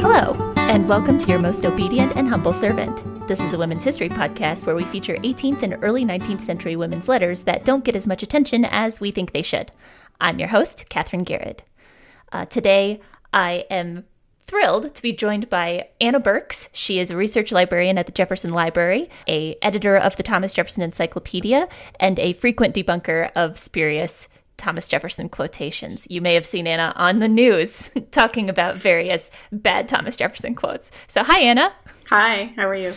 Hello, and welcome to your most obedient and humble servant. This is a women's history podcast where we feature 18th and early 19th century women's letters that don't get as much attention as we think they should. I'm your host, Katherine Garrett. Uh, today, I am thrilled to be joined by Anna Berkes. She is a research librarian at the Jefferson Library, a editor of the Thomas Jefferson Encyclopedia, and a frequent debunker of spurious Thomas Jefferson quotations. You may have seen Anna on the news talking about various bad Thomas Jefferson quotes. So, hi, Anna. Hi, how are you?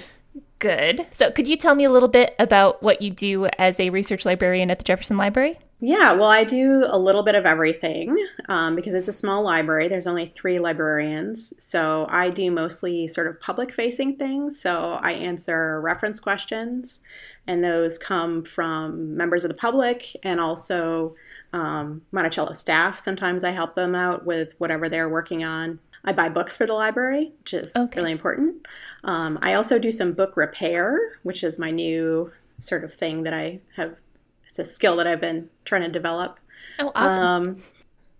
Good. So, could you tell me a little bit about what you do as a research librarian at the Jefferson Library? Yeah, well, I do a little bit of everything um, because it's a small library. There's only three librarians. So I do mostly sort of public facing things. So I answer reference questions, and those come from members of the public and also um, Monticello staff. Sometimes I help them out with whatever they're working on. I buy books for the library, which is okay. really important. Um, I also do some book repair, which is my new sort of thing that I have. It's a skill that I've been trying to develop. Oh, awesome. Um,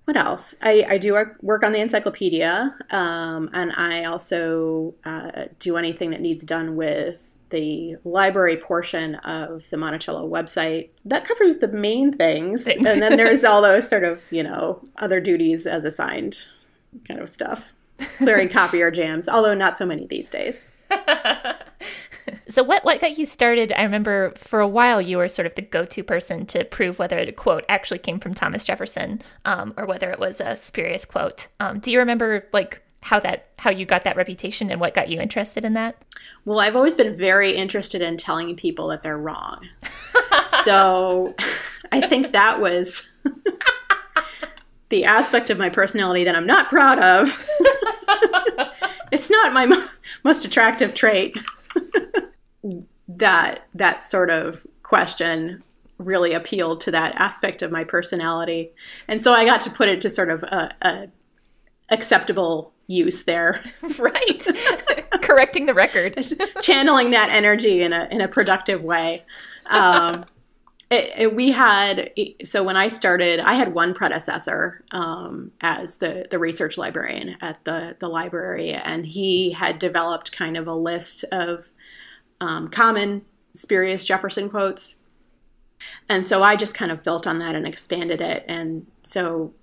what else? I, I do work on the encyclopedia, um, and I also uh, do anything that needs done with the library portion of the Monticello website. That covers the main things. and then there's all those sort of, you know, other duties as assigned kind of stuff. Clearing copier jams, although not so many these days. so what what got you started? I remember for a while you were sort of the go-to person to prove whether a quote actually came from Thomas Jefferson um, or whether it was a spurious quote. Um, do you remember like how that how you got that reputation and what got you interested in that? Well, I've always been very interested in telling people that they're wrong. so I think that was the aspect of my personality that I'm not proud of. it's not my mo- most attractive trait. that that sort of question really appealed to that aspect of my personality, and so I got to put it to sort of a, a acceptable use there. right. Correcting the record. Channeling that energy in a in a productive way. Um, it, it, we had so when I started, I had one predecessor um, as the the research librarian at the the library, and he had developed kind of a list of um, common spurious Jefferson quotes, and so I just kind of built on that and expanded it, and so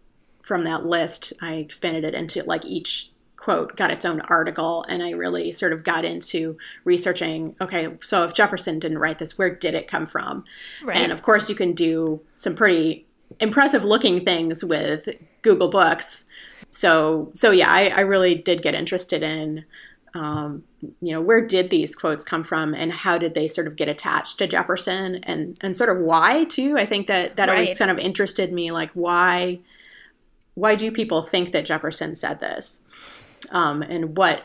from that list, I expanded it into like each quote got its own article and i really sort of got into researching okay so if jefferson didn't write this where did it come from right. and of course you can do some pretty impressive looking things with google books so so yeah i, I really did get interested in um, you know where did these quotes come from and how did they sort of get attached to jefferson and and sort of why too i think that that right. always kind of interested me like why why do people think that jefferson said this um, and what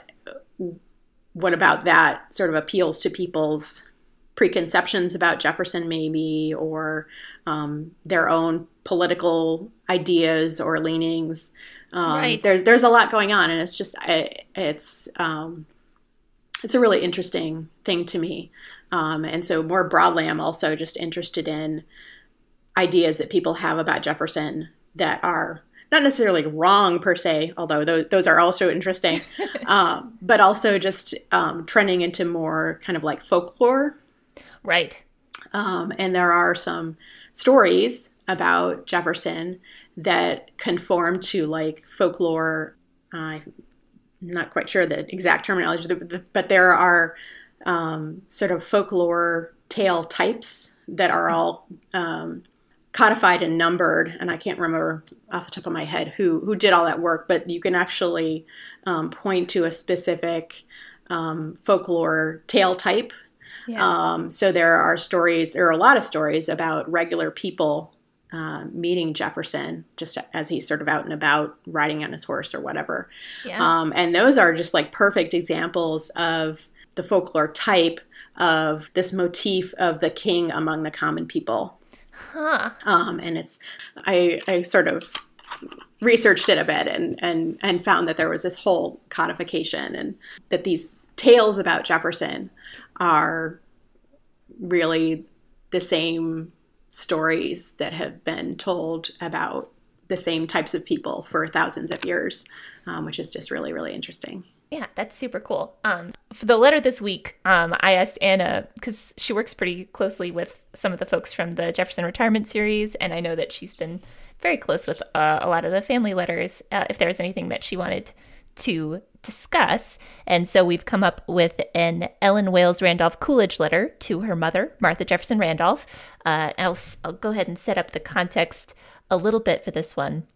what about that sort of appeals to people's preconceptions about Jefferson, maybe, or um, their own political ideas or leanings. Um, right. There's there's a lot going on, and it's just it's um, it's a really interesting thing to me. Um, and so more broadly, I'm also just interested in ideas that people have about Jefferson that are not necessarily wrong per se, although those, those are also interesting, um, but also just um, trending into more kind of like folklore. Right. Um, and there are some stories about Jefferson that conform to like folklore. I'm not quite sure the exact terminology, but there are um, sort of folklore tale types that are all um, codified and numbered, and I can't remember off the top of my head who who did all that work, but you can actually um, point to a specific um, folklore tale type. Yeah. Um, so there are stories. There are a lot of stories about regular people uh, meeting Jefferson just as he's sort of out and about riding on his horse or whatever. Yeah. Um, and those are just like perfect examples of the folklore type of this motif of the king among the common people. Huh. Um, and it's I I sort of researched it a bit and and and found that there was this whole codification and that these tales about Jefferson are really the same stories that have been told about the same types of people for thousands of years, um, which is just really, really interesting. Yeah, that's super cool. Um, for the letter this week, um, I asked Anna because she works pretty closely with some of the folks from the Jefferson Retirement Series, and I know that she's been very close with uh, a lot of the family letters. Uh, if there was anything that she wanted to discuss, and so we've come up with an Ellen Wayles Randolph Coolidge letter to her mother, Martha Jefferson Randolph. Uh, I'll, I'll go ahead and set up the context a little bit for this one.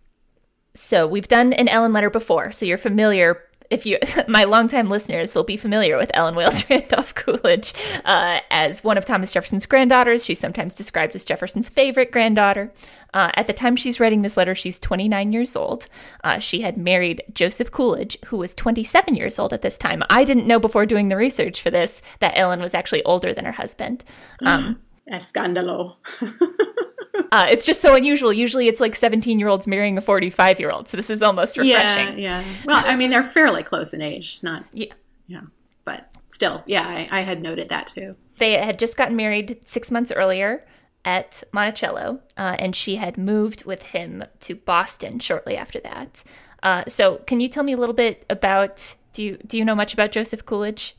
So we've done an Ellen letter before, so you're familiar if you, my longtime listeners will be familiar with Ellen Wayles Randolph Coolidge uh, as one of Thomas Jefferson's granddaughters. She's sometimes described as Jefferson's favorite granddaughter. Uh, at the time she's writing this letter, she's 29 years old. Uh, she had married Joseph Coolidge, who was 27 years old at this time. I didn't know before doing the research for this that Ellen was actually older than her husband. Um, Escandalo. Uh, it's just so unusual. Usually it's like 17 year olds marrying a 45 year old. So this is almost refreshing. Yeah, yeah. Well, I mean, they're fairly close in age. It's not, Yeah. yeah. But still, yeah, I, I had noted that too. They had just gotten married six months earlier at Monticello, uh, and she had moved with him to Boston shortly after that. Uh, so, can you tell me a little bit about? Do you do you know much about Joseph Coolidge?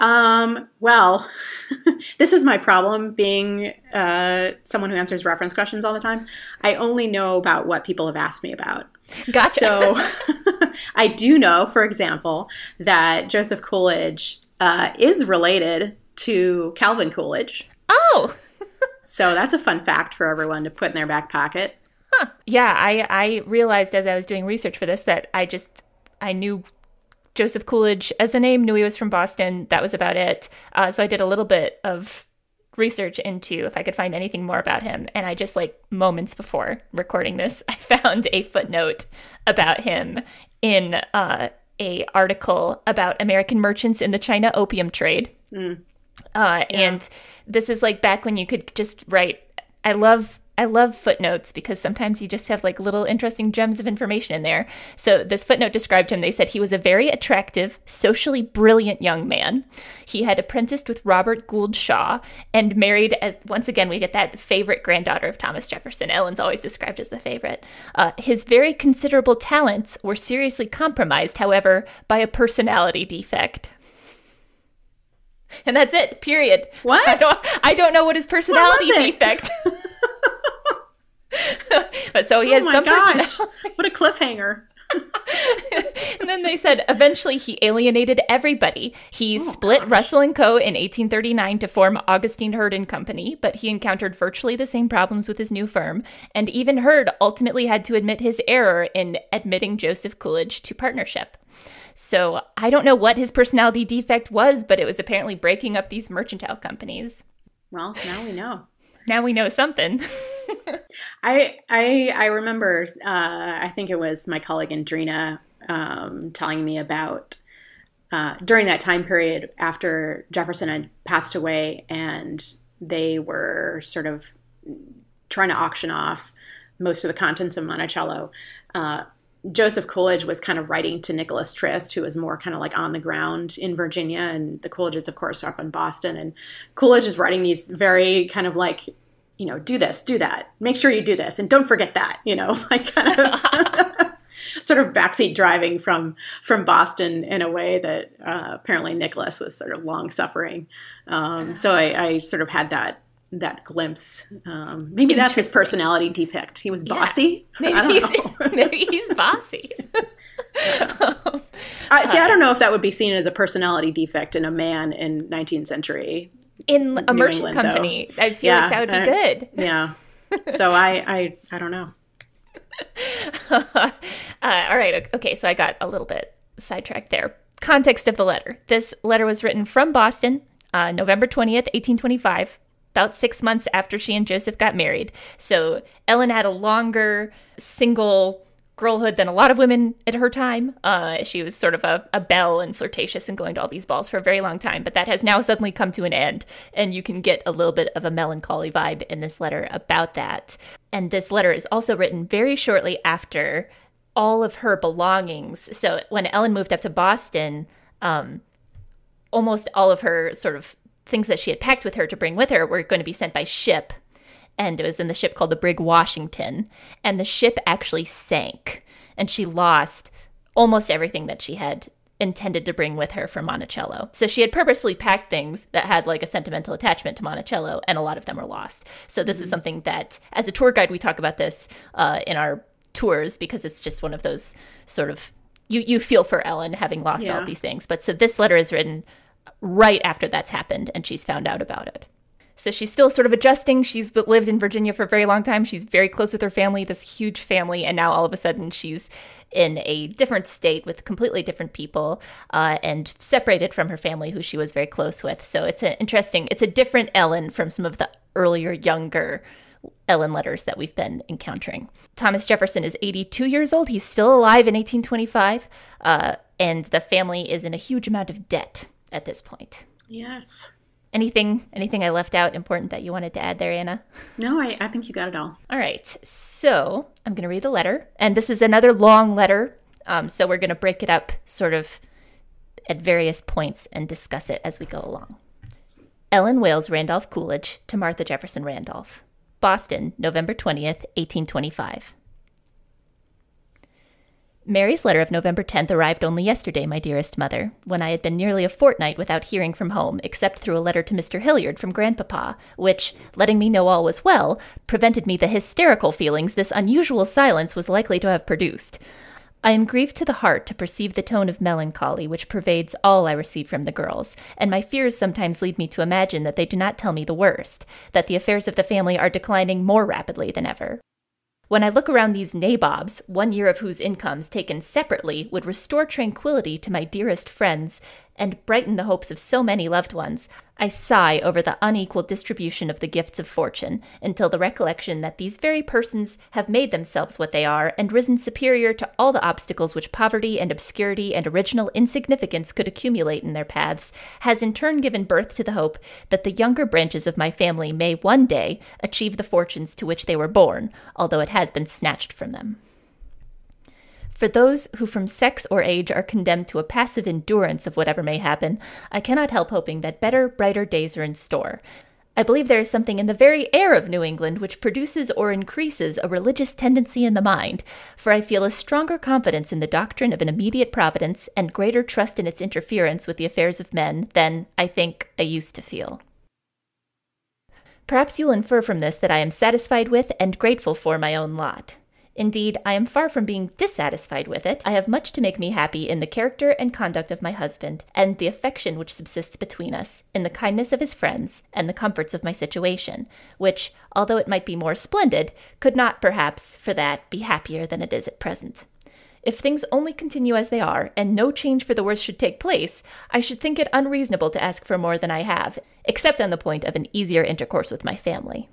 Um, well, this is my problem being uh, someone who answers reference questions all the time. I only know about what people have asked me about. Gotcha. So I do know, for example, that Joseph Coolidge uh, is related to Calvin Coolidge. Oh, So that's a fun fact for everyone to put in their back pocket. yeah. I I realized as I was doing research for this that I just I knew Joseph Coolidge as a name, knew he was from Boston. That was about it. Uh, so I did a little bit of research into if I could find anything more about him. And I just like moments before recording this, I found a footnote about him in uh, a article about American merchants in the China opium trade. Uh, And this is like back when you could just write. I love I love footnotes because sometimes you just have like little interesting gems of information in there. So this footnote described him. They said he was a very attractive, socially brilliant young man. He had apprenticed with Robert Gould Shaw and married as once again we get that favorite granddaughter of Thomas Jefferson. Ellen's always described as the favorite. Uh, his very considerable talents were seriously compromised, however, by a personality defect. And that's it. Period. What? I don't. I don't know what his personality defect. but so he oh has oh my some gosh. What a cliffhanger. and then they said eventually he alienated everybody. He oh split Russell and Co. in 1839 to form Augustine Heard and Company, but he encountered virtually the same problems with his new firm, and even Heard ultimately had to admit his error in admitting Joseph Coolidge to partnership. So I don't know what his personality defect was, but it was apparently breaking up these mercantile companies. Well, now we know. Now we know something. I I I remember. Uh, I think it was my colleague Andrina um, telling me about uh, during that time period after Jefferson had passed away, and they were sort of trying to auction off most of the contents of Monticello. Uh, Joseph Coolidge was kind of writing to Nicholas Trist, who was more kind of like on the ground in Virginia, and the Coolidges, of course, are up in Boston. And Coolidge is writing these very kind of like, you know, do this, do that, make sure you do this, and don't forget that, you know, like kind of sort of backseat driving from from Boston in a way that uh, apparently Nicholas was sort of long suffering. Um, so I, I sort of had that that glimpse. Um, maybe that's his personality defect. He was bossy. I Maybe don't he's, know. maybe he's bossy. I, see, I don't know if that would be seen as a personality defect in a man in 19th century. In a New merchant England, though. company, I feel Yeah, like that would be good. Yeah. So I, I, I don't know. uh, all right. Okay. So I got a little bit sidetracked there. Context of the letter. This letter was written from Boston, uh, November 20th, 1825, about six months after she and Joseph got married. So Ellen had a longer single girlhood than a lot of women at her time. Uh, she was sort of a, a belle and flirtatious and going to all these balls for a very long time, but that has now suddenly come to an end. And you can get a little bit of a melancholy vibe in this letter about that. And this letter is also written very shortly after all of her belongings. So when Ellen moved up to Boston, um, almost all of her sort of things that she had packed with her to bring with her were going to be sent by ship. and it was in the ship called the Brig Washington. And the ship actually sank, and she lost almost everything that she had intended to bring with her from Monticello. So she had purposefully packed things that had like a sentimental attachment to Monticello, and a lot of them were lost. So this mm-hmm. is something that, as a tour guide, we talk about this uh, in our tours because it's just one of those sort of you you feel for Ellen having lost yeah. all these things. But so this letter is written right after that's happened, and she's found out about it. So she's still sort of adjusting. She's lived in Virginia for a very long time. She's very close with her family, this huge family, and now all of a sudden she's in a different state with completely different people uh, and separated from her family, who she was very close with. So it's an interesting, it's a different Ellen from some of the earlier, younger Ellen letters that we've been encountering. Thomas Jefferson is 82 years old. He's still alive in 1825, uh, and the family is in a huge amount of debt at this point. Yes. Anything anything I left out important that you wanted to add there, Anna? No, I, I think you got it all. All right. So I'm going to read the letter. And this is another long letter. Um, so we're going to break it up sort of at various points and discuss it as we go along. Ellen Wayles Randolph Coolidge to Martha Jefferson Randolph. Boston, November 20th, 1825. Mary's letter of November 10th arrived only yesterday, my dearest mother, when I had been nearly a fortnight without hearing from home, except through a letter to Mr. Hilliard from Grandpapa, which, letting me know all was well, prevented me the hysterical feelings this unusual silence was likely to have produced. I am grieved to the heart to perceive the tone of melancholy which pervades all I receive from the girls, and my fears sometimes lead me to imagine that they do not tell me the worst, that the affairs of the family are declining more rapidly than ever. When I look around these nabobs, one year of whose incomes taken separately would restore tranquillity to my dearest friends and brighten the hopes of so many loved ones, I sigh over the unequal distribution of the gifts of fortune, until the recollection that these very persons have made themselves what they are, and risen superior to all the obstacles which poverty and obscurity and original insignificance could accumulate in their paths, has in turn given birth to the hope that the younger branches of my family may one day achieve the fortunes to which they were born, although it has been snatched from them. For those who from sex or age are condemned to a passive endurance of whatever may happen, I cannot help hoping that better, brighter days are in store. I believe there is something in the very air of New England which produces or increases a religious tendency in the mind, for I feel a stronger confidence in the doctrine of an immediate providence and greater trust in its interference with the affairs of men than, I think, I used to feel. Perhaps you'll infer from this that I am satisfied with and grateful for my own lot. Indeed, I am far from being dissatisfied with it. I have much to make me happy in the character and conduct of my husband, and the affection which subsists between us, in the kindness of his friends, and the comforts of my situation, which, although it might be more splendid, could not, perhaps, for that, be happier than it is at present. If things only continue as they are, and no change for the worse should take place, I should think it unreasonable to ask for more than I have, except on the point of an easier intercourse with my family.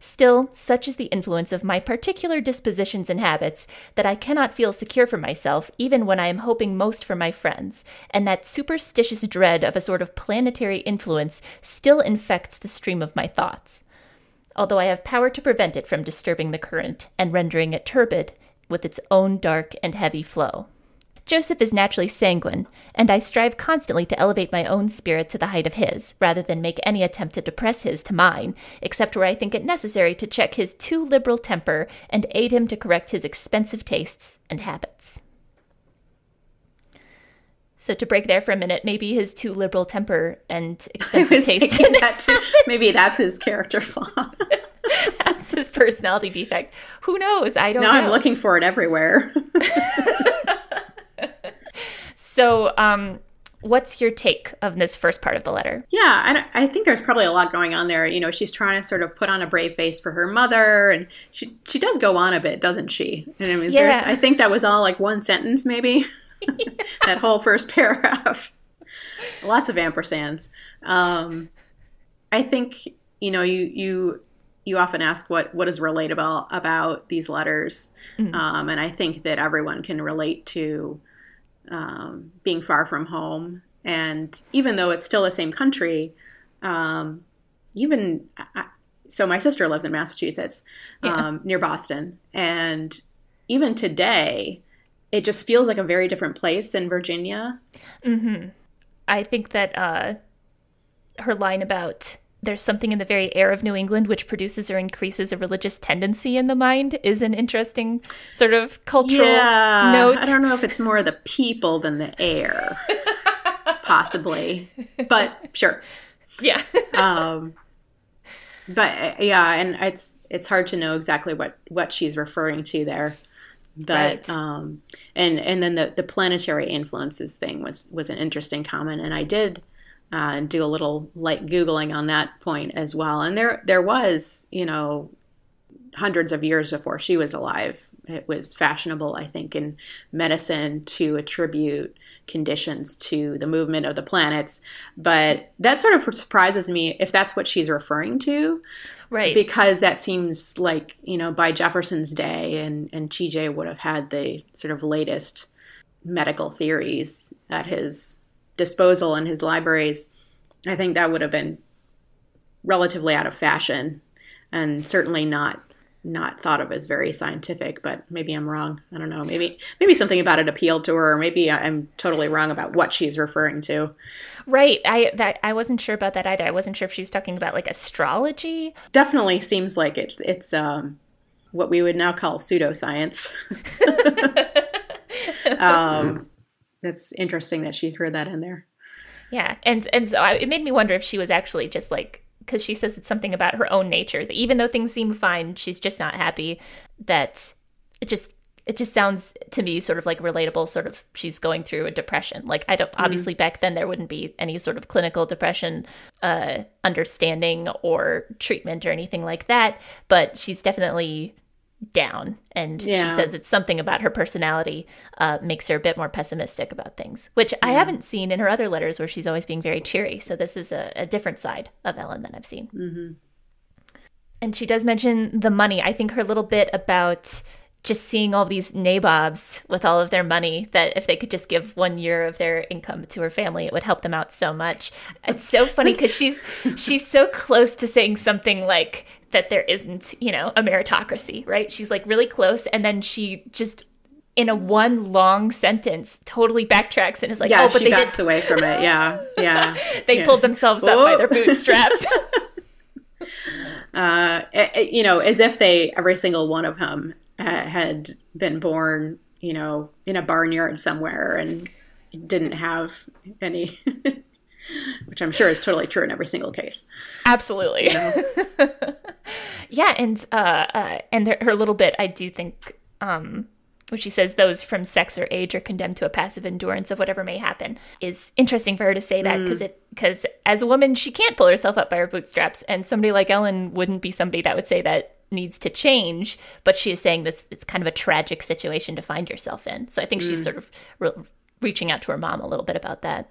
Still, such is the influence of my particular dispositions and habits that I cannot feel secure for myself even when I am hoping most for my friends, and that superstitious dread of a sort of planetary influence still infects the stream of my thoughts. Although I have power to prevent it from disturbing the current and rendering it turbid with its own dark and heavy flow. Joseph is naturally sanguine, and I strive constantly to elevate my own spirit to the height of his, rather than make any attempt to depress his to mine, except where I think it necessary to check his too liberal temper and aid him to correct his expensive tastes and habits. So to break there for a minute, maybe his too liberal temper and expensive tastes. That too. maybe that's his character flaw. that's his personality defect. Who knows? I don't. Now know. I'm looking for it everywhere. So, um, what's your take of this first part of the letter? Yeah, I, I think there's probably a lot going on there. You know, she's trying to sort of put on a brave face for her mother, and she she does go on a bit, doesn't she? And I mean, yeah. I think that was all like one sentence, maybe. that whole first paragraph. Lots of ampersands. Um, I think you know you you you often ask what what is relatable about these letters, mm-hmm. um, and I think that everyone can relate to um, being far from home. And even though it's still the same country, um, even I, so, my sister lives in Massachusetts, yeah. um, near Boston, and even today, it just feels like a very different place than Virginia. Mm-hmm. I think that uh, her line about there's something in the very air of New England which produces or increases a religious tendency in the mind is an interesting sort of cultural yeah, note. I don't know if it's more the people than the air, possibly, but sure. Yeah. um, but yeah, and it's it's hard to know exactly what what she's referring to there. But Right. um, and and then the the planetary influences thing was was an interesting comment, and I did uh, do a little light googling on that point as well. And there there was you know hundreds of years before she was alive, it was fashionable, I think, in medicine to attribute conditions to the movement of the planets. But that sort of surprises me if that's what she's referring to, right. because that seems like, you know, by Jefferson's day, and, and TJ would have had the sort of latest medical theories at his disposal in his libraries. I think that would have been relatively out of fashion and certainly not not thought of as very scientific but maybe i'm wrong i don't know maybe maybe something about it appealed to her or maybe i'm totally wrong about what she's referring to right. I that I wasn't sure about that either. I wasn't sure if she was talking about like astrology. definitely seems like it it's um what we would now call pseudoscience um that's interesting that she threw that in there Yeah, and and so I, it made me wonder if she was actually just like because she says it's something about her own nature that even though things seem fine, she's just not happy. That it just it just sounds to me sort of like relatable. Sort of she's going through a depression. Like I don't obviously back then there wouldn't be any sort of clinical depression uh, understanding or treatment or anything like that, but she's definitely down. And she says it's something about her personality uh, makes her a bit more pessimistic about things which i haven't seen in her other letters where she's always being very cheery. So this is a, a different side of ellen than i've seen. Mm-hmm. and she does mention the money. I think her little bit about just seeing all these nabobs with all of their money that if they could just give one year of their income to her family it would help them out so much. It's so funny because she's she's so close to saying something like that there isn't you know a meritocracy right? She's like really close and then she just in a one long sentence totally backtracks and is like yeah oh but she they backs did away from it. Yeah. Yeah. They yeah. pulled themselves up by their bootstraps. Uh, eh, eh, you know, as if they every single one of them uh, had been born, you know, in a barnyard somewhere and didn't have any, which I'm sure is totally true in every single case. Absolutely. yeah, and uh, uh and her, her little bit, I do think, um, which she says those from sex or age are condemned to a passive endurance of whatever may happen, is interesting for her to say that because it because as a woman she can't pull herself up by her bootstraps, and somebody like Ellen wouldn't be somebody that would say that needs to change, but she is saying this it's kind of a tragic situation to find yourself in. So I think she's sort of re- reaching out to her mom a little bit about that.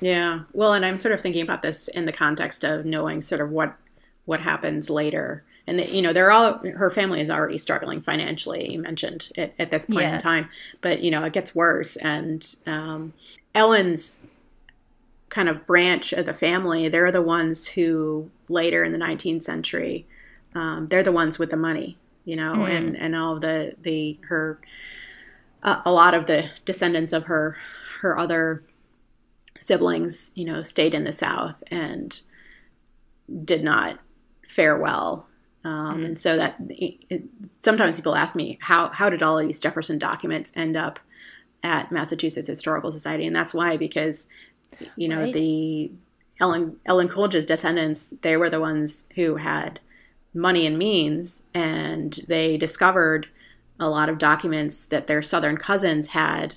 Yeah. Well, and I'm sort of thinking about this in the context of knowing sort of what what happens later. And that, you know, they're all her family is already struggling financially. You mentioned at, at this point Yeah. in time, but you know, it gets worse. And um, Ellen's kind of branch of the family, they're the ones who later in the 19th century, um, they're the ones with the money. You know, and and all the the her uh, a lot of the descendants of her her other siblings, you know, stayed in the South and did not fare well. Um, And so that it, it- sometimes people ask me how how did all of these Jefferson documents end up at Massachusetts Historical Society, and that's why because you know Right. the Ellen Ellen Coolidge's descendants they were the ones who had money and means, and they discovered a lot of documents that their southern cousins had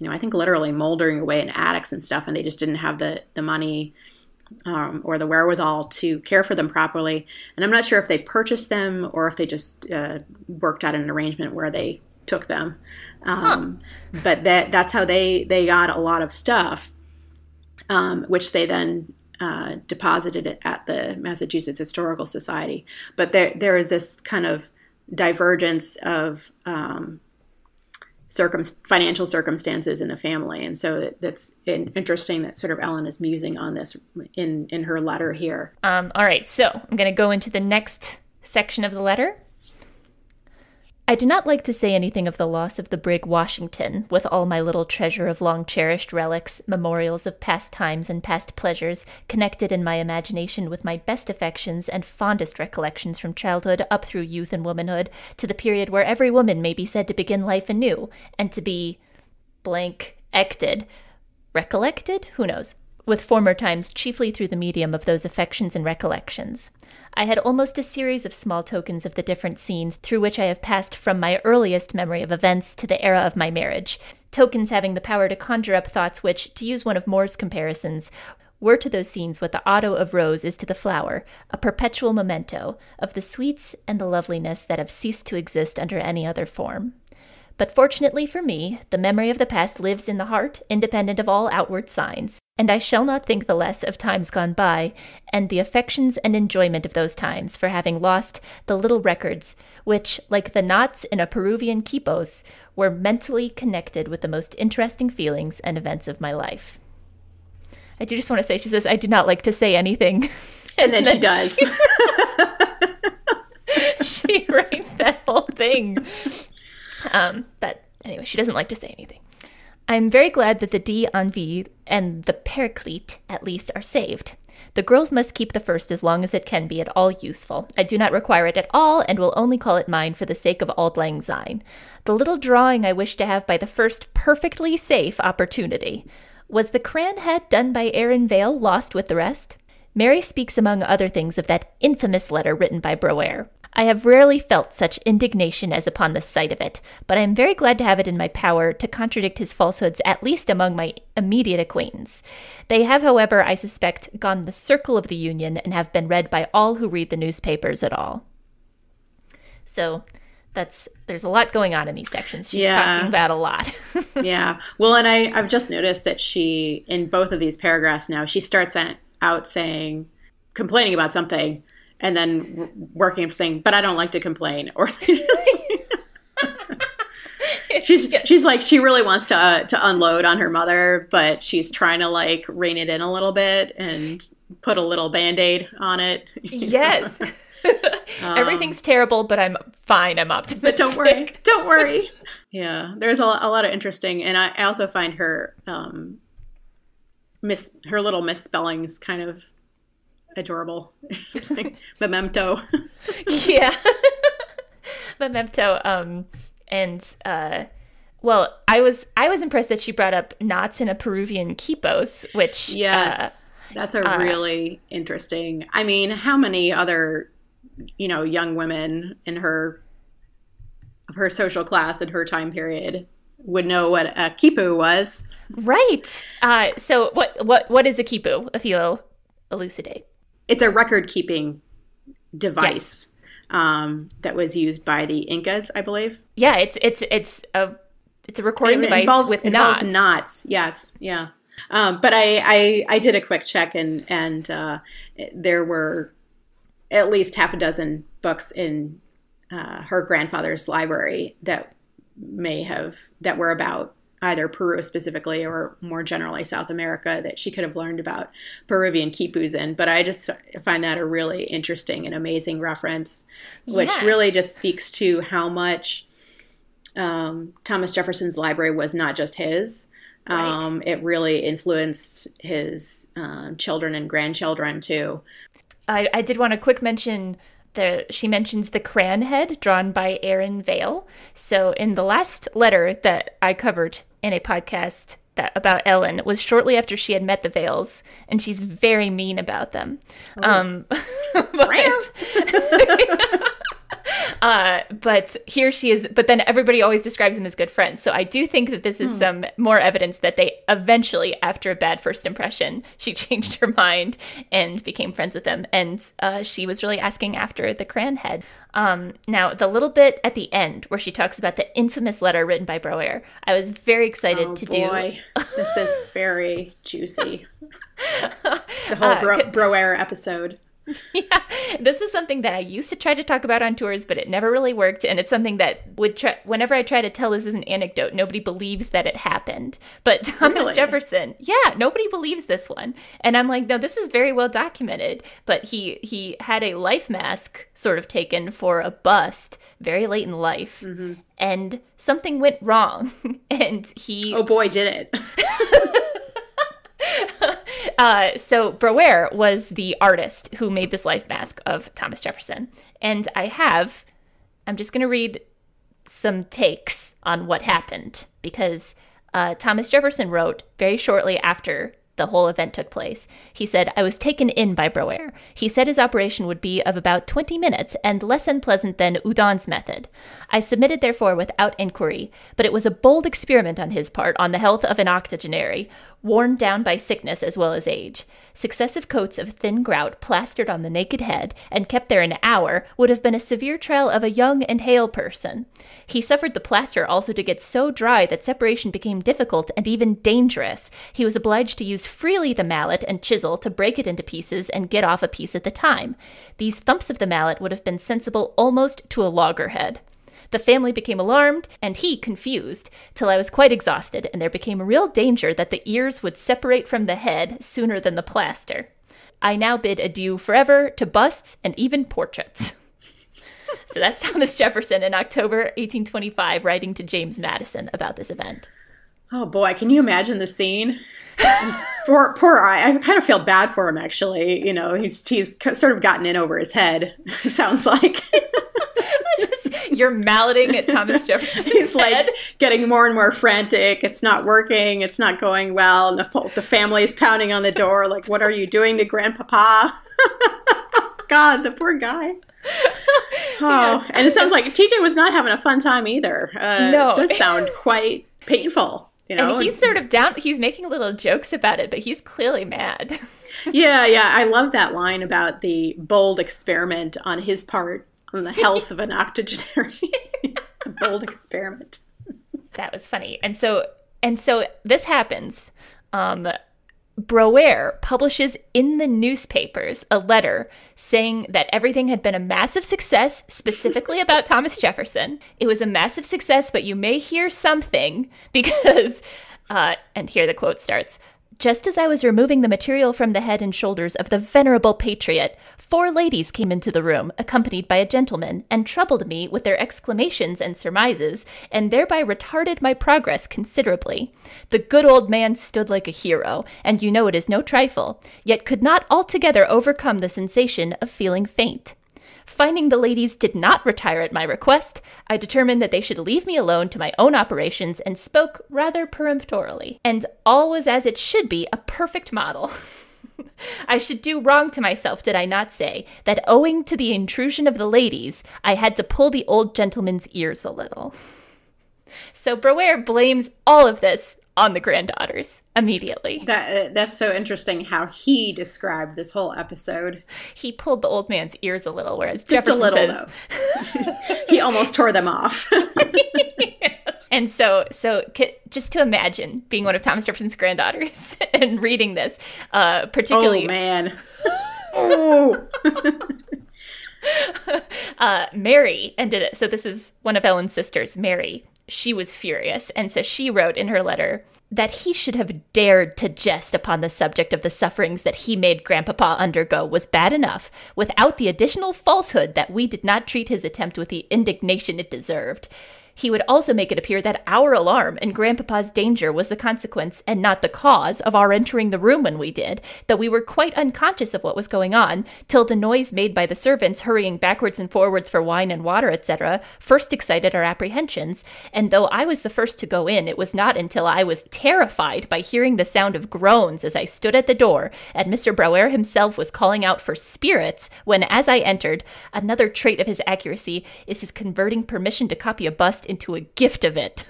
you know, I think literally moldering away in attics and stuff, and they just didn't have the the money um, or the wherewithal to care for them properly. And I'm not sure if they purchased them or if they just uh, worked out an arrangement where they took them. Um, But that that's how they they got a lot of stuff, um, which they then. Uh, deposited it at the Massachusetts Historical Society, but there there is this kind of divergence of um, circum- financial circumstances in the family, and so that, that's interesting that sort of Ellen is musing on this in in her letter here. Um, all right, so I'm going to go into the next section of the letter. I do not like to say anything of the loss of the brig Washington, with all my little treasure of long cherished relics, memorials of past times and past pleasures, connected in my imagination with my best affections and fondest recollections from childhood up through youth and womanhood, to the period where every woman may be said to begin life anew, and to be blank ected. Recollected? Who knows? With former times chiefly through the medium of those affections and recollections. I had almost a series of small tokens of the different scenes through which I have passed from my earliest memory of events to the era of my marriage, tokens having the power to conjure up thoughts which, to use one of Moore's comparisons, were to those scenes what the otto of rose is to the flower, a perpetual memento of the sweets and the loveliness that have ceased to exist under any other form. But fortunately for me, the memory of the past lives in the heart, independent of all outward signs, and I shall not think the less of times gone by, and the affections and enjoyment of those times for having lost the little records, which, like the knots in a Peruvian quipos, were mentally connected with the most interesting feelings and events of my life. I do just want to say, she says, I do not like to say anything. And, then, then, she does. She, she writes that whole thing. Um, but anyway, she doesn't like to say anything. I'm very glad that the D on V and the Paraclete, at least, are saved. The girls must keep the first as long as it can be at all useful. I do not require it at all, and will only call it mine for the sake of Auld Lang Syne. The little drawing I wish to have by the first perfectly safe opportunity. Was the crayon head done by Aaron Vale lost with the rest? Mary speaks among other things of that infamous letter written by Browere. I have rarely felt such indignation as upon the sight of it, but I am very glad to have it in my power to contradict his falsehoods, at least among my immediate acquaintance. They have, however, I suspect, gone the circle of the Union and have been read by all who read the newspapers at all. So that's there's a lot going on in these sections. She's yeah. talking about a lot. yeah. Well, and I, I've just noticed that she in both of these paragraphs now, she starts out saying complaining about something and then working up saying, "But I don't like to complain," or she's she's like she really wants to uh, to unload on her mother, but she's trying to like rein it in a little bit and put a little band aid on it. Yes. um, Everything's terrible, but I'm fine. I'm optimistic. But don't worry. Don't worry. yeah, there's a, a lot of interesting, and I, I also find her um, miss her little misspellings kind of adorable. like memento. yeah. memento. Um, and uh, well, I was I was impressed that she brought up knots in a Peruvian quipos, which yes, uh, that's a uh, really interesting. I mean, how many other you know young women in her of her social class in her time period would know what a quipu was? Right. Uh, so what what what is a quipu? If you'll elucidate it's a record keeping device yes. um, that was used by the Incas, I believe. Yeah, it's it's it's a it's a recording it device involves, with knots. knots. Yes, yeah. Um, but I, I I did a quick check and and uh, there were at least half a dozen books in uh, her grandfather's library that may have that were about either Peru specifically or more generally South America that she could have learned about Peruvian quipus in. But I just find that a really interesting and amazing reference, which yeah. really just speaks to how much um, Thomas Jefferson's library was not just his. Right. Um, it really influenced his uh, children and grandchildren too. I, I did want to quick mention the, she mentions the crayon head drawn by Aaron Vale. So in the last letter that I covered in a podcast that about Ellen was shortly after she had met the Vales, and she's very mean about them. Oh. Um, but, uh, but here she is. But then everybody always describes them as good friends. So I do think that this is hmm. some more evidence that they eventually, after a bad first impression, she changed her mind and became friends with them. And uh, she was really asking after the crayon head. Um, now, the little bit at the end where she talks about the infamous letter written by Browere, I was very excited oh, to boy. do. this is very juicy. The whole uh, Bro- Browere episode. yeah, this is something that I used to try to talk about on tours, but it never really worked. And it's something that would try, whenever I try to tell this as an anecdote, nobody believes that it happened. But Thomas really? Jefferson, yeah, nobody believes this one. And I'm like, no, this is very well documented. But he he had a life mask sort of taken for a bust very late in life, mm-hmm. and something went wrong, and he Oh boy, did it. Uh, so Browere was the artist who made this life mask of Thomas Jefferson. And I have, I'm just going to read some takes on what happened because uh, Thomas Jefferson wrote very shortly after the whole event took place. He said, I was taken in by Browere. He said his operation would be of about 20 minutes and less unpleasant than Houdon's method. I submitted, therefore, without inquiry, but it was a bold experiment on his part on the health of an octogenary, worn down by sickness as well as age. Successive coats of thin grout plastered on the naked head and kept there an hour would have been a severe trial of a young and hale person. He suffered the plaster also to get so dry that separation became difficult and even dangerous. He was obliged to use freely the mallet and chisel to break it into pieces and get off a piece at the time. These thumps of the mallet would have been sensible almost to a loggerhead. The family became alarmed, and he confused, till I was quite exhausted, and there became a real danger that the ears would separate from the head sooner than the plaster. I now bid adieu forever to busts and even portraits. so that's Thomas Jefferson in October 1825 writing to James Madison about this event. Oh boy, can you imagine the scene? poor, poor. I, I kind of feel bad for him. Actually, you know, he's he's sort of gotten in over his head. It sounds like Just, you're malleting at Thomas Jefferson's he's head. like getting more and more frantic. It's not working. It's not going well. And the the family is pounding on the door. Like, what are you doing to Grandpapa? God, the poor guy. Oh, Yes. and it sounds like TJ was not having a fun time either. Uh, No. it does sound quite painful. You know, and he's sort of down. He's making little jokes about it, but he's clearly mad. yeah, yeah. I love that line about the bold experiment on his part on the health of an octogenarian. bold experiment. That was funny. And so and so this happens. Um Browere publishes in the newspapers a letter saying that everything had been a massive success, specifically about Thomas Jefferson. It was a massive success, but you may hear something because, uh, and here the quote starts just as I was removing the material from the head and shoulders of the venerable patriot, four ladies came into the room, accompanied by a gentleman, and troubled me with their exclamations and surmises, and thereby retarded my progress considerably. The good old man stood like a hero, and you know it is no trifle, yet could not altogether overcome the sensation of feeling faint. Finding the ladies did not retire at my request, I determined that they should leave me alone to my own operations and spoke rather peremptorily. And all was as it should be a perfect model. I should do wrong to myself, did I not say, that owing to the intrusion of the ladies, I had to pull the old gentleman's ears a little. So Browere blames all of this on the granddaughters immediately. That uh, that's so interesting how he described this whole episode. He pulled the old man's ears a little, whereas Just Jefferson a little says, though. he almost tore them off. And so, so just to imagine being one of Thomas Jefferson's granddaughters and reading this, uh, oh man. Oh. uh, Mary ended it. So this is one of Ellen's sisters, Mary. She was furious, and so she wrote in her letter that he should have dared to jest upon the subject of the sufferings that he made Grandpapa undergo was bad enough, without the additional falsehood that we did not treat his attempt with the indignation it deserved. He would also make it appear that our alarm and Grandpapa's danger was the consequence and not the cause of our entering the room when we did, that we were quite unconscious of what was going on, till the noise made by the servants hurrying backwards and forwards for wine and water, etc., first excited our apprehensions. And though I was the first to go in, it was not until I was terrified by hearing the sound of groans as I stood at the door, and Mr. Browere himself was calling out for spirits, when, as I entered, another trait of his accuracy is his converting permission to copy a bust into a gift of it.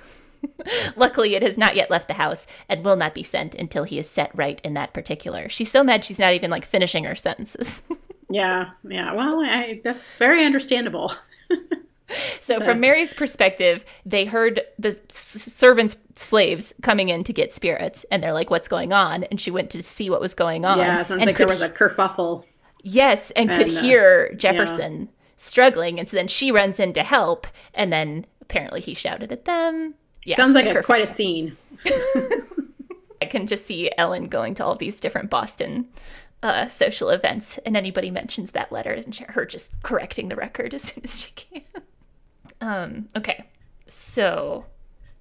Luckily, it has not yet left the house and will not be sent until he is set right in that particular. She's so mad she's not even like finishing her sentences. yeah, yeah. Well, I, that's very understandable. so, from Mary's perspective, they heard the s- servants' slaves coming in to get spirits, and they're like, "What's going on?" And she went to see what was going on. Yeah, it sounds and like there was a kerfuffle. Yes, and, could uh, hear Jefferson struggling, and so then she runs in to help, and then apparently he shouted at them. Yeah, Sounds like a, quite a scene. I can just see Ellen going to all these different Boston uh, social events, and anybody mentions that letter, and her just correcting the record as soon as she can. Um, okay. So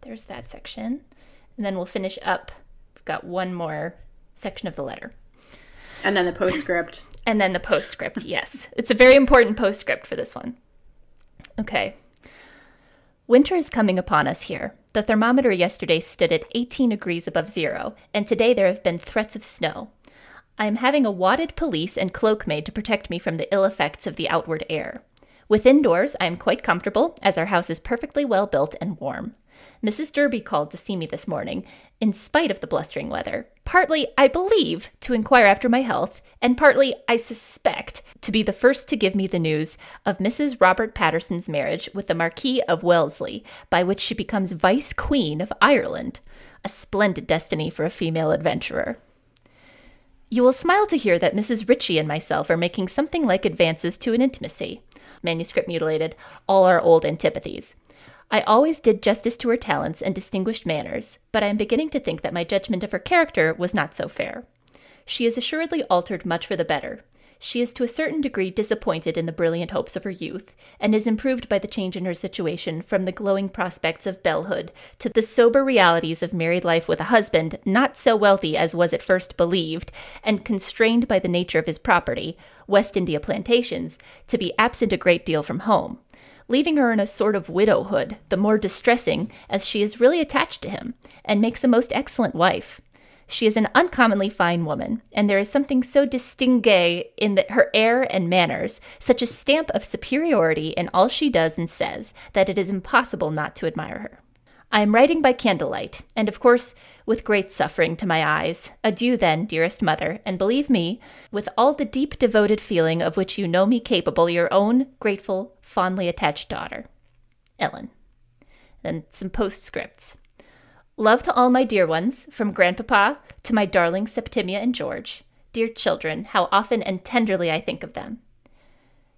there's that section. And then we'll finish up. We've got one more section of the letter. And then the postscript. And then the postscript, yes. It's a very important postscript for this one. Okay. Winter is coming upon us here. The thermometer yesterday stood at 18 degrees above zero, and today there have been threats of snow. I am having a wadded pelisse and cloak made to protect me from the ill effects of the outward air. Within doors, I am quite comfortable, as our house is perfectly well built and warm. Mrs. Derby called to see me this morning, in spite of the blustering weather. Partly, I believe, to inquire after my health, and partly, I suspect, to be the first to give me the news of Mrs. Robert Patterson's marriage with the Marquis of Wellesley, by which she becomes Vice Queen of Ireland. A splendid destiny for a female adventurer. You will smile to hear that Mrs. Ritchie and myself are making something like advances to an intimacy. Manuscript mutilated, all our old antipathies. I always did justice to her talents and distinguished manners, but I am beginning to think that my judgment of her character was not so fair. She has assuredly altered much for the better. She is to a certain degree disappointed in the brilliant hopes of her youth, and is improved by the change in her situation from the glowing prospects of bellehood to the sober realities of married life with a husband not so wealthy as was at first believed, and constrained by the nature of his property, West India plantations, to be absent a great deal from home leaving her in a sort of widowhood, the more distressing as she is really attached to him, and makes a most excellent wife. She is an uncommonly fine woman, and there is something so distingué in the, her air and manners, such a stamp of superiority in all she does and says, that it is impossible not to admire her. I am writing by candlelight, and of course with great suffering to my eyes. Adieu, then, dearest mother, and believe me, with all the deep devoted feeling of which you know me capable, your own grateful, fondly attached daughter, Ellen. Then some postscripts. Love to all my dear ones, from Grandpapa to my darling Septimia and George. Dear children, how often and tenderly I think of them.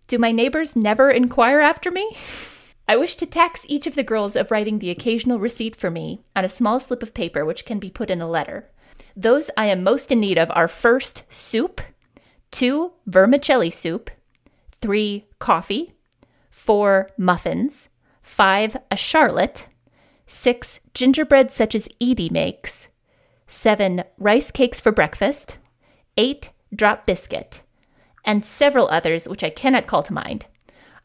Do my neighbors never inquire after me? I wish to tax each of the girls of writing the occasional receipt for me on a small slip of paper which can be put in a letter. Those I am most in need of are first, soup, two, vermicelli soup, three, coffee, four, muffins, five, a charlotte, six, gingerbread such as Edy makes, seven, rice cakes for breakfast, eight, drop biscuit, and several others which I cannot call to mind.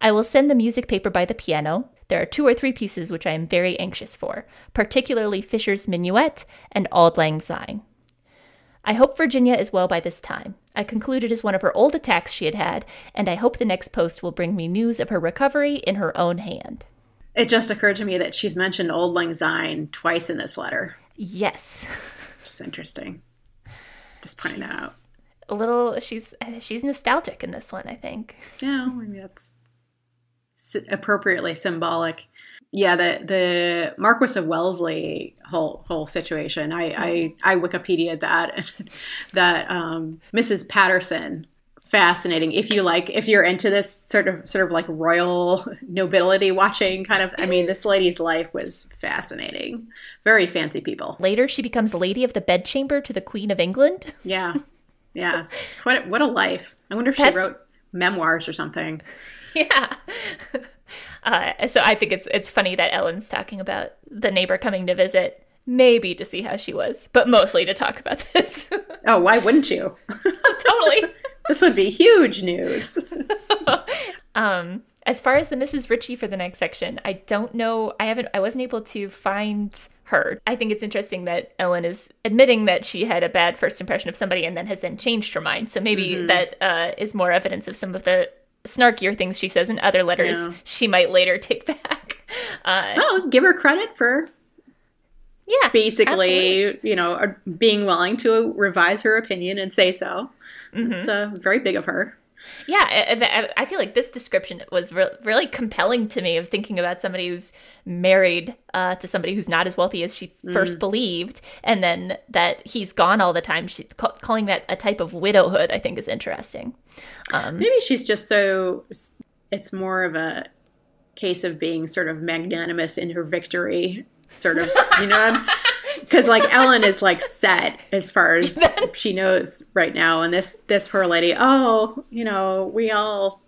I will send the music paper by the piano. There are two or three pieces which I am very anxious for, particularly Fischer's Minuet and Auld Lang Syne. I hope Virginia is well by this time. I conclude it is one of her old attacks she had had, and I hope the next post will bring me news of her recovery in her own hand. It just occurred to me that she's mentioned Auld Lang Syne twice in this letter. Yes. Which is interesting. Just pointing that out. A little she's she's nostalgic in this one, I think. Yeah, I mean, that's appropriately symbolic. Yeah, the the Marquis of Wellesley whole whole situation. I I, I Wikipedia that that um, Mrs. Patterson fascinating if you like if you're into this sort of sort of like royal nobility watching kind of i mean this lady's life was fascinating very fancy people later she becomes lady of the bedchamber to the queen of england yeah yeah what, what a life i wonder if That's... she wrote memoirs or something yeah. Uh, so I think it's it's funny that Ellen's talking about the neighbor coming to visit, maybe to see how she was, but mostly to talk about this. oh, why wouldn't you? totally. this would be huge news. um, as far as the Mrs. Ritchie for the next section, I don't know. I haven't. I wasn't able to find her. I think it's interesting that Ellen is admitting that she had a bad first impression of somebody and then has then changed her mind. So maybe mm-hmm. that uh, is more evidence of some of the snarkier things she says in other letters yeah. she might later take back. Uh, oh, give her credit for yeah, basically, absolutely. you know, being willing to revise her opinion and say so. Mm-hmm. It's uh, very big of her. Yeah, I feel like this description was re- really compelling to me of thinking about somebody who's married uh, to somebody who's not as wealthy as she mm. first believed, and then that he's gone all the time. She ca- calling that a type of widowhood, I think, is interesting. Um, Maybe she's just so. It's more of a case of being sort of magnanimous in her victory, sort of. You know, because like Ellen is like set as far as she knows right now, and this this poor lady, oh, you know, we all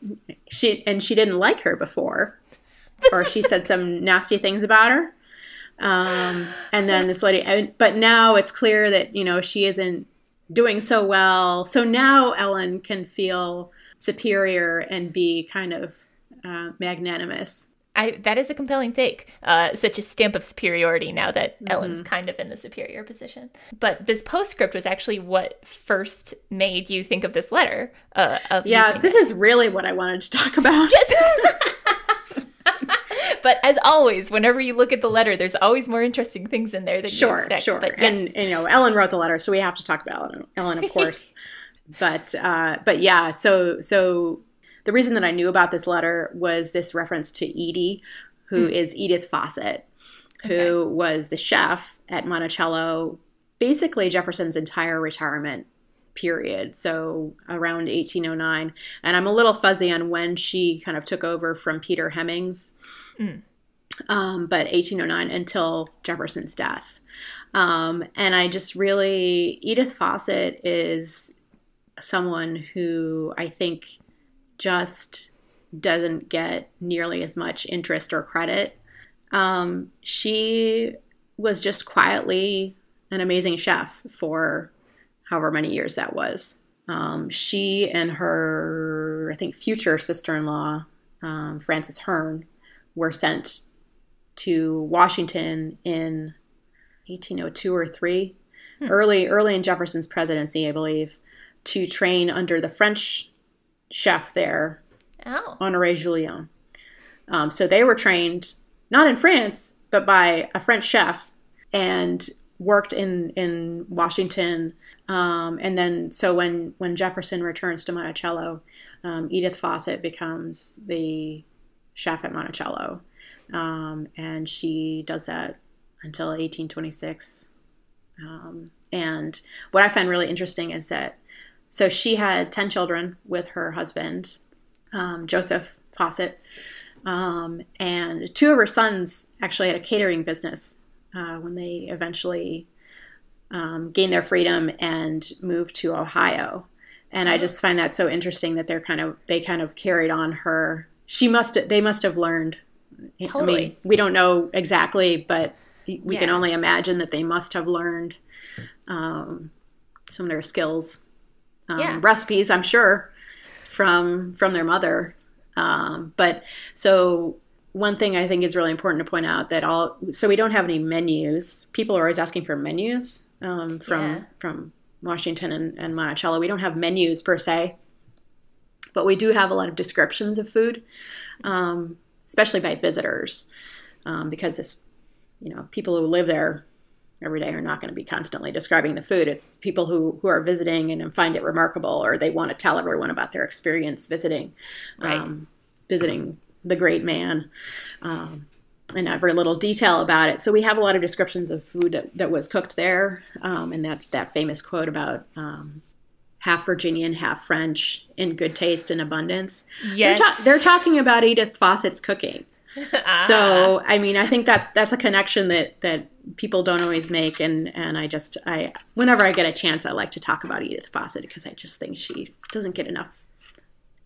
she and she didn't like her before. or she said some nasty things about her. Um, and then this lady, but now it's clear that, you know, she isn't doing so well. So now Ellen can feel superior and be kind of uh, magnanimous. I, that is a compelling take. Uh, such a stamp of superiority now that mm-hmm. Ellen's kind of in the superior position. But this postscript was actually what first made you think of this letter. Uh, of yes, this it. is really what I wanted to talk about. Yes. but as always, whenever you look at the letter, there's always more interesting things in there than sure, you expect. Sure, yes. and, and you know, Ellen wrote the letter, so we have to talk about Ellen, Ellen of course. but uh, but yeah, so so the reason that I knew about this letter was this reference to Edy, who mm. is Edith Fossett, who okay. was the chef at Monticello, basically Jefferson's entire retirement period, so around 1809. And I'm a little fuzzy on when she kind of took over from Peter Hemings, mm. um, but 1809 until Jefferson's death. Um, and I just really, Edith Fossett is someone who I think just doesn't get nearly as much interest or credit. Um, she was just quietly an amazing chef for however many years that was. Um, she and her, I think, future sister in law, um, Frances Hern, were sent to Washington in 1802 or 3, hmm. early, early in Jefferson's presidency, I believe, to train under the French chef there, oh. Honoré Julien. Um, so they were trained not in France, but by a French chef and worked in, in Washington. Um, and then, so when, when Jefferson returns to Monticello, um, Edith Fossett becomes the chef at Monticello. Um, and she does that until 1826. Um, and what I find really interesting is that so she had 10 children with her husband, um, Joseph Fossett. Um, and two of her sons actually had a catering business uh, when they eventually um, gained their freedom and moved to Ohio. And I just find that so interesting that they're kind of they kind of carried on her. She must they must have learned. Totally. I mean, we don't know exactly, but we yeah. can only imagine that they must have learned um, some of their skills um, yeah. recipes, I'm sure, from from their mother. Um, but so one thing I think is really important to point out that all so we don't have any menus. People are always asking for menus um, from yeah. from Washington and, and Monticello. We don't have menus per se, but we do have a lot of descriptions of food, um, especially by visitors, um, because this, you know, people who live there every day are not going to be constantly describing the food. It's people who, who are visiting and find it remarkable, or they want to tell everyone about their experience visiting, right. um, visiting the great man, um, and every little detail about it. So we have a lot of descriptions of food that, that was cooked there, um, and that's that famous quote about. Um, half Virginian, half French, in good taste and abundance. Yes. They're, ta- they're talking about Edith Fossett's cooking. Ah. So, I mean, I think that's that's a connection that that people don't always make, and and I just I whenever I get a chance, I like to talk about Edith Fossett because I just think she doesn't get enough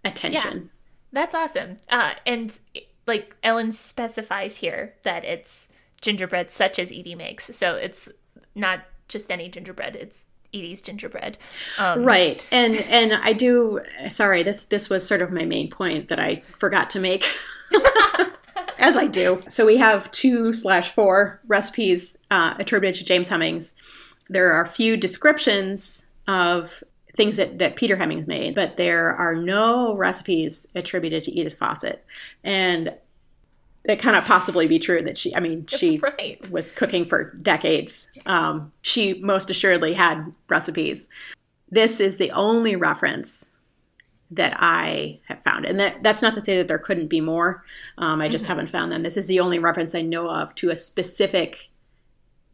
attention. Yeah, that's awesome. Uh, and like Ellen specifies here that it's gingerbread such as Edy makes, so it's not just any gingerbread; it's Edy's gingerbread. Um, right. And and I do sorry, this this was sort of my main point that I forgot to make. as I do. So we have two slash four recipes uh, attributed to James Hemings. There are a few descriptions of things that, that Peter Hemings made, but there are no recipes attributed to Edith Fossett. And it cannot possibly be true that she, I mean, she right. was cooking for decades. Um, she most assuredly had recipes. This is the only reference that I have found. And that, that's not to say that there couldn't be more. Um, I just mm-hmm. haven't found them. This is the only reference I know of to a specific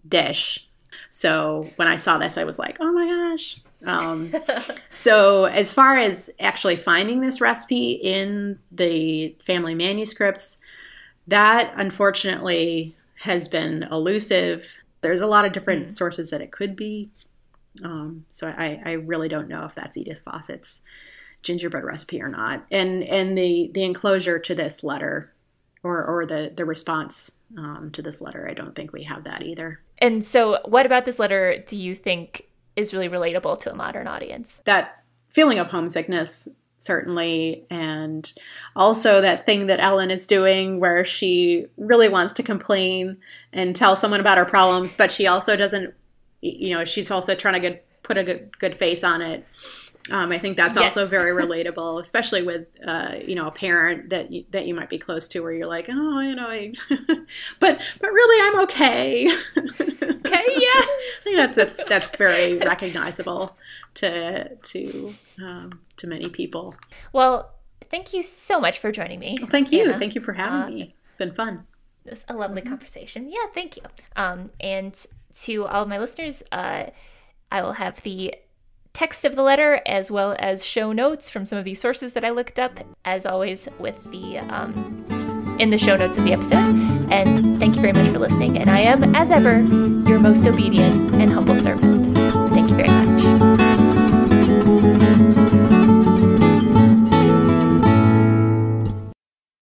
dish. So when I saw this, I was like, oh my gosh. Um, so as far as actually finding this recipe in the family manuscripts, that unfortunately has been elusive. There's a lot of different mm sources that it could be. Um, so I, I really don't know if that's Edith Fossett's gingerbread recipe or not. And and the the enclosure to this letter, or or the the response um, to this letter. I don't think we have that either. And so, what about this letter do you think is really relatable to a modern audience? That feeling of homesickness certainly and also that thing that ellen is doing where she really wants to complain and tell someone about her problems but she also doesn't you know she's also trying to get put a good, good face on it um, I think that's yes. also very relatable, especially with uh, you know a parent that you, that you might be close to, where you're like, oh, you know, I, but but really, I'm okay. okay, yeah. I think that's that's that's very recognizable to to um, to many people. Well, thank you so much for joining me. Well, thank you, Anna. thank you for having uh, me. It's been fun. It was a lovely mm-hmm. conversation. Yeah, thank you. Um, and to all of my listeners, uh, I will have the text of the letter as well as show notes from some of these sources that I looked up, as always, with the um, in the show notes of the episode. And thank you very much for listening. And I am, as ever, your most obedient and humble servant.